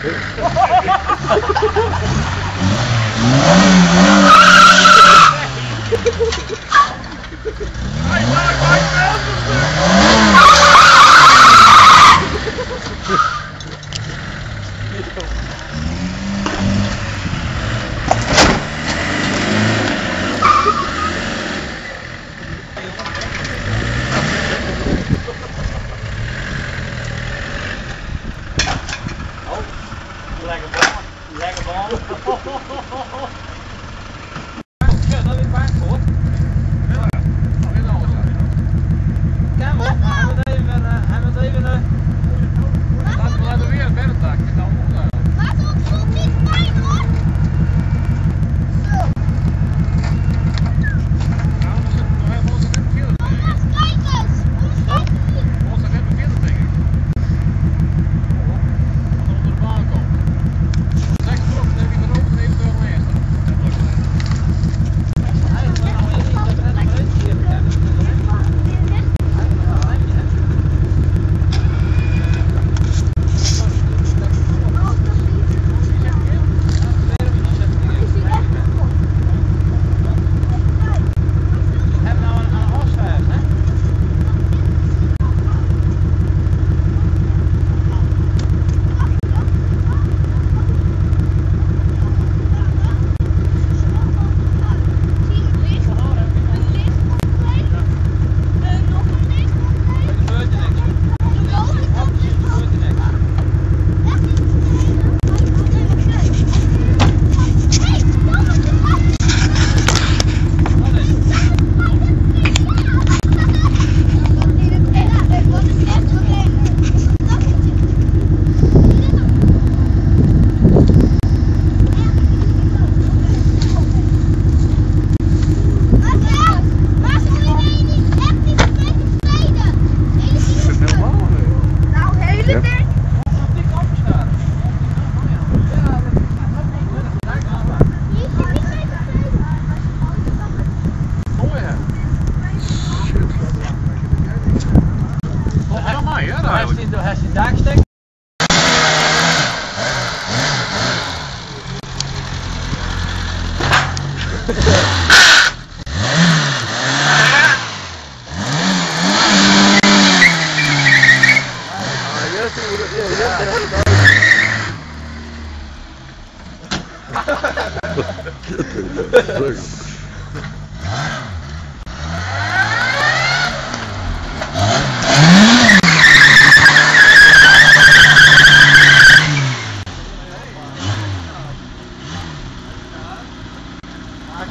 I want my Oh, Look.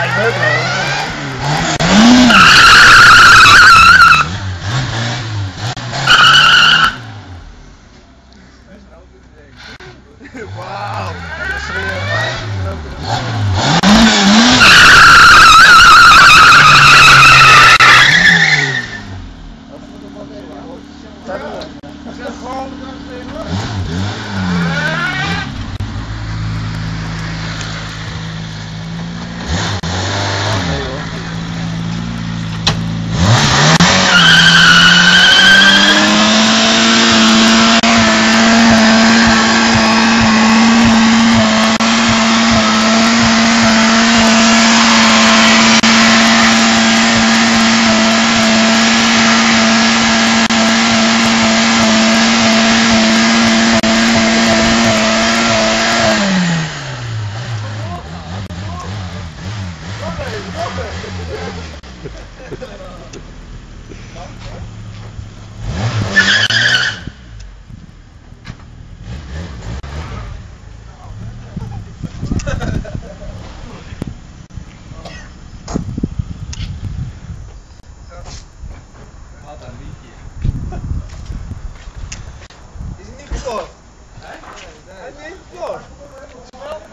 Ai, meu Deus. Sabe? Você só não sei, mano.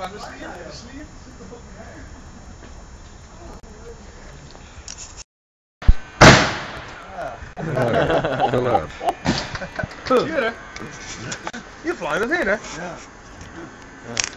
understand. understand. Hello. Hello. Tjena. Je flyger binnen. Ja. ja.